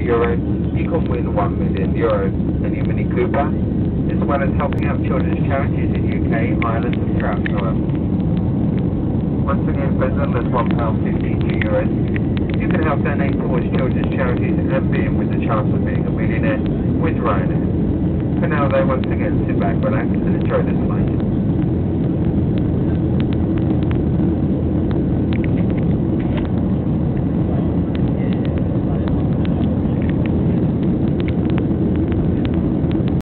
euros, you can win 1 million euros and your Mini Cooper, as well as helping out children's charities in UK, Ireland and throughout Europe. Once again, President, that's £1.50 to euros. You can help donate towards children's charities and being with the chance of being a millionaire with Ryanair. For now, though, once again, sit back, relax and enjoy this flight.